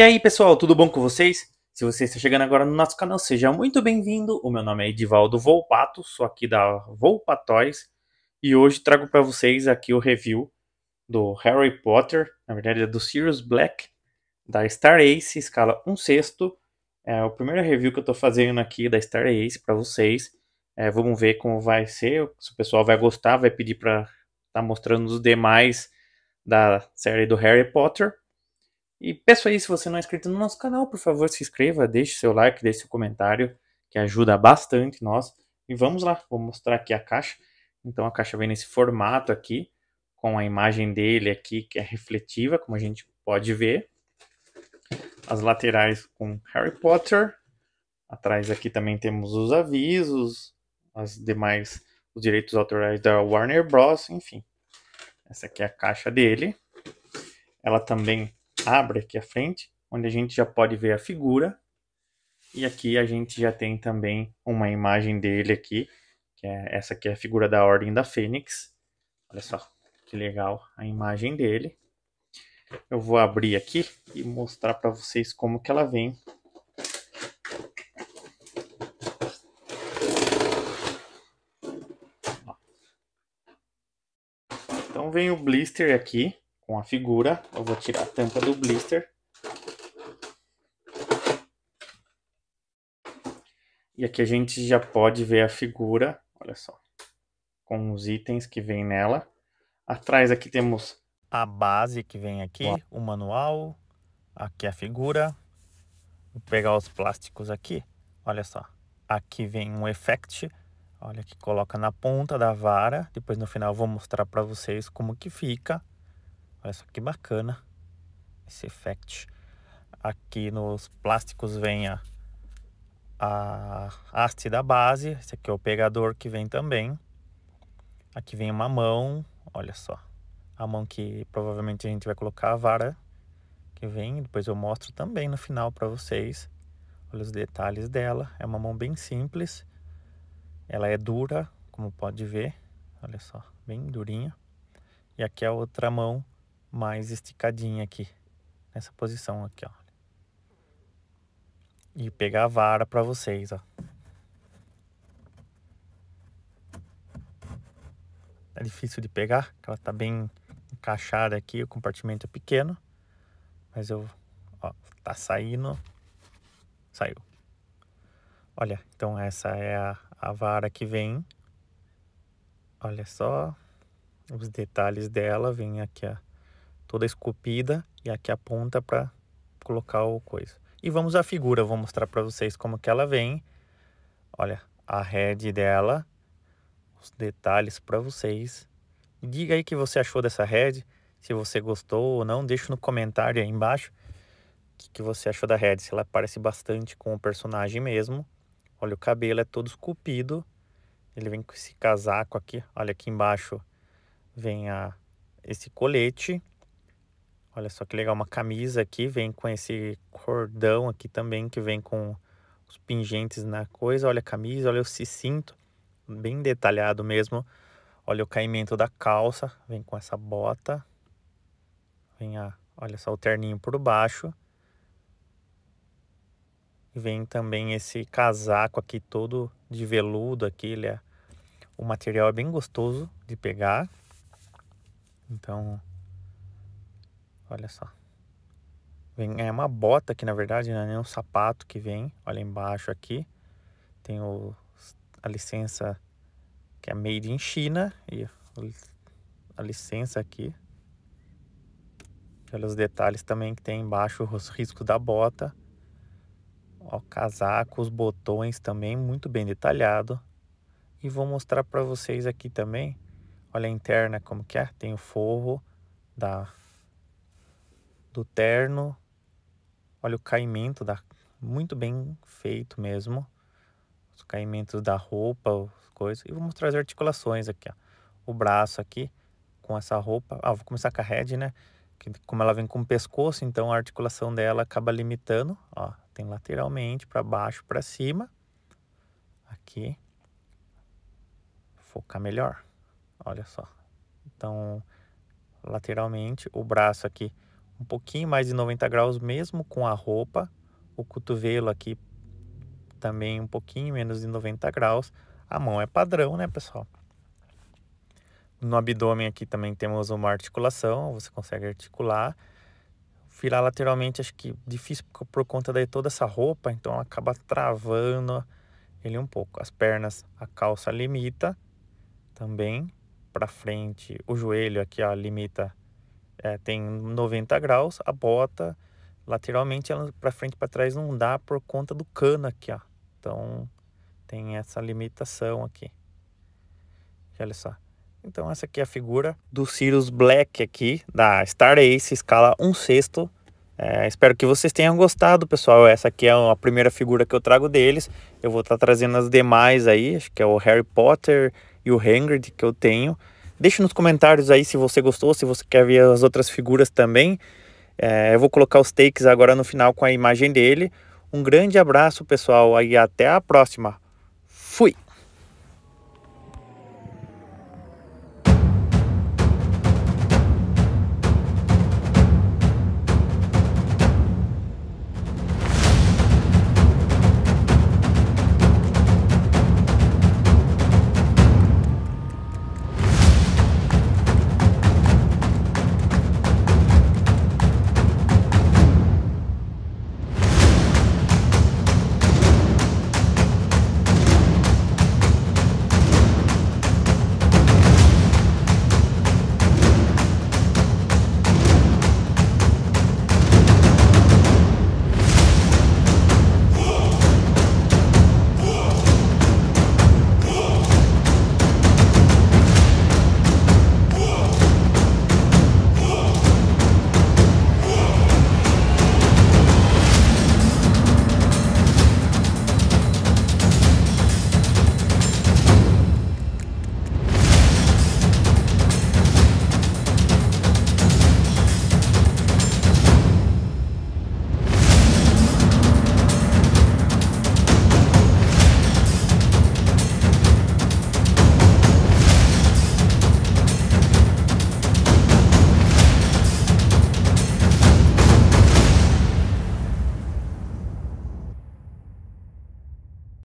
E aí pessoal, tudo bom com vocês? Se você está chegando agora no nosso canal, seja muito bem-vindo. O meu nome é Edivaldo Volpato, sou aqui da Volpatoys e hoje trago para vocês aqui o review do Harry Potter, na verdade é do Sirius Black, da Star Ace, escala 1 sexto. É o primeiro review que eu estou fazendo aqui da Star Ace para vocês. É, vamos ver como vai ser, se o pessoal vai gostar, vai pedir para estar tá mostrando os demais da série do Harry Potter. E peço aí, se você não é inscrito no nosso canal, por favor, se inscreva, deixe seu like, deixe seu comentário, que ajuda bastante nós. E vamos lá, vou mostrar aqui a caixa. Então a caixa vem nesse formato aqui, com a imagem dele aqui, que é refletiva, como a gente pode ver. As laterais com Harry Potter. Atrás aqui também temos os avisos, as demais, os direitos autorais da Warner Bros. Enfim, essa aqui é a caixa dele. Ela também abre aqui a frente, onde a gente já pode ver a figura. E aqui a gente já tem também uma imagem dele aqui, que é essa aqui é a figura da Ordem da Fênix. Olha só que legal a imagem dele. Eu vou abrir aqui e mostrar para vocês como que ela vem. Então vem o blister aqui, com a figura. Eu vou tirar a tampa do blister. E aqui a gente já pode ver a figura, olha só, com os itens que vem nela. Atrás aqui temos a base que vem aqui, o manual, aqui a figura. Vou pegar os plásticos aqui, olha só. Aqui vem um effect, olha que coloca na ponta da vara. Depois no final eu vou mostrar para vocês como que fica. Olha só que bacana esse effect. Aqui nos plásticos vem a, a haste da base. Esse aqui é o pegador que vem também. Aqui vem uma mão, olha só. A mão que provavelmente a gente vai colocar a vara que vem. Depois eu mostro também no final para vocês. Olha os detalhes dela. É uma mão bem simples. Ela é dura, como pode ver. Olha só, bem durinha. E aqui a outra mão mais esticadinha aqui, nessa posição aqui, ó. E pegar a vara para vocês, ó. É difícil de pegar, ela tá bem encaixada aqui, o compartimento é pequeno. Mas eu, ó, tá saindo, saiu. Olha, então essa é a, a vara que vem. Olha só os detalhes dela, vem aqui a toda esculpida e aqui a ponta para colocar o coisa. E vamos à figura, vou mostrar para vocês como que ela vem. Olha, a head dela, os detalhes para vocês. Diga aí o que você achou dessa head, se você gostou ou não, deixa no comentário aí embaixo o que, que você achou da head, se ela parece bastante com o personagem mesmo. Olha, o cabelo é todo esculpido, ele vem com esse casaco aqui, olha aqui embaixo vem a, esse colete Olha só que legal, uma camisa aqui, vem com esse cordão aqui também, que vem com os pingentes na coisa. Olha a camisa, olha o cinto, bem detalhado mesmo. Olha o caimento da calça, vem com essa bota. Vem a, olha só o terninho por baixo. Vem também esse casaco aqui todo de veludo aqui, ele é, o material é bem gostoso de pegar. Então, Olha só. Vem, é uma bota aqui, na verdade, não é nem um sapato que vem. Olha embaixo aqui. Tem o, a licença que é made in China. E a licença aqui. Olha os detalhes também que tem embaixo, os riscos da bota. Ó, casaco, os botões também, muito bem detalhado. E vou mostrar para vocês aqui também. Olha a interna como que é. Tem o forro da do terno. Olha o caimento, da, muito bem feito mesmo. Os caimentos da roupa, as coisas. E vou mostrar as articulações aqui, ó. O braço aqui com essa roupa. Ah, vou começar com a head, né? Que, como ela vem com o pescoço, então a articulação dela acaba limitando. Ó, tem lateralmente, para baixo, para cima. Aqui. Focar melhor. Olha só. Então, lateralmente, o braço aqui um pouquinho mais de 90 graus mesmo com a roupa. O cotovelo aqui também um pouquinho menos de 90 graus. A mão é padrão, né, pessoal? No abdômen aqui também temos uma articulação, você consegue articular. Virar lateralmente acho que difícil por conta de toda essa roupa, então acaba travando ele um pouco. As pernas, a calça limita também para frente. O joelho aqui, ó, limita, é, tem 90 graus. A bota, lateralmente, para frente para trás não dá por conta do cano aqui, ó. Então, tem essa limitação aqui. Olha só. Então, essa aqui é a figura do Sirius Black aqui, da Star Ace, escala 1 sexto. É, espero que vocês tenham gostado, pessoal. Essa aqui é a primeira figura que eu trago deles. Eu vou estar tá trazendo as demais aí, acho que é o Harry Potter e o Hagrid que eu tenho. Deixe nos comentários aí se você gostou, se você quer ver as outras figuras também. É, eu vou colocar os takes agora no final com a imagem dele. Um grande abraço, pessoal, e até a próxima. Fui!